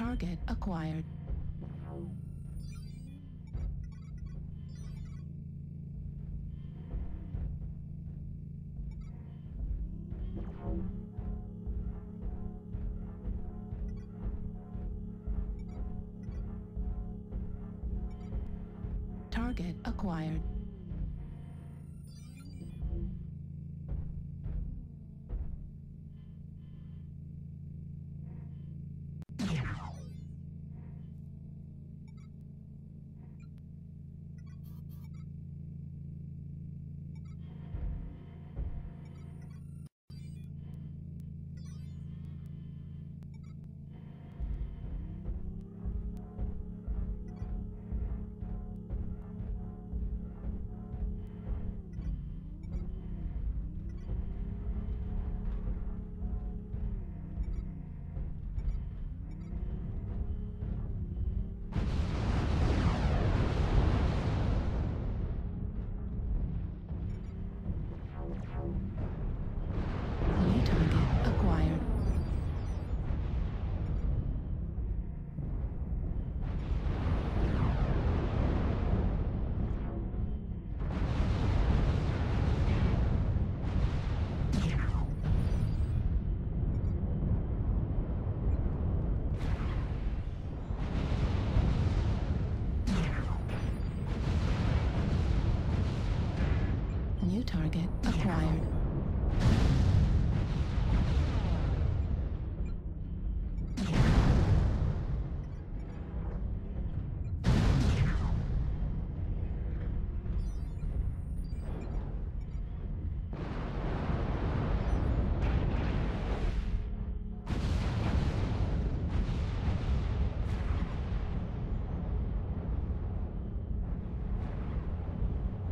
Target acquired. Target acquired.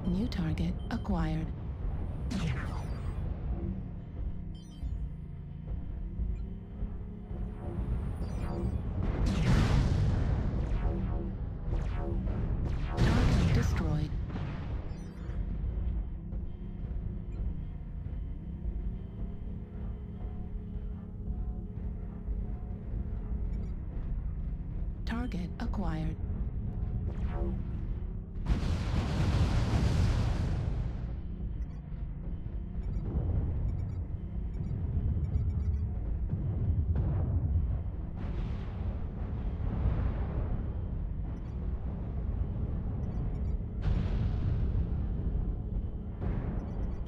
New target acquired. Target destroyed. Target acquired.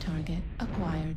Target acquired.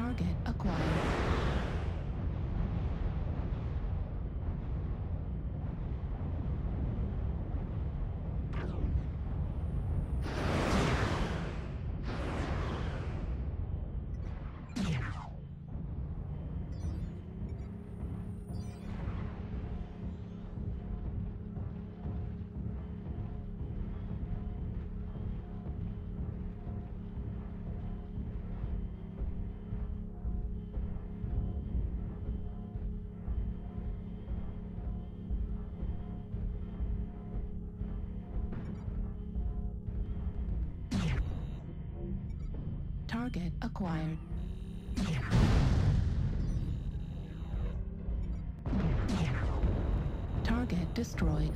Target acquired. Target acquired. Target destroyed.